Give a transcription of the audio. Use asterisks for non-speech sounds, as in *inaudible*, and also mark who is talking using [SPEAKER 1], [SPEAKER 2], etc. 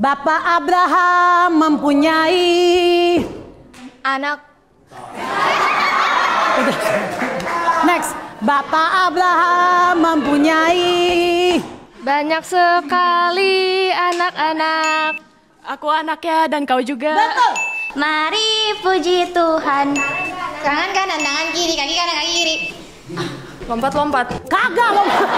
[SPEAKER 1] Bapak Abraham mempunyai
[SPEAKER 2] Anak *laughs*
[SPEAKER 1] Next Bapak Abraham mempunyai
[SPEAKER 2] banyak sekali anak-anak.
[SPEAKER 3] Aku anaknya dan kau juga.
[SPEAKER 1] Betul
[SPEAKER 4] Mari puji Tuhan. Tangan kanan, tangan kiri, kaki kanan, kaki kiri.
[SPEAKER 3] Lompat-lompat.
[SPEAKER 1] Kagak lompat.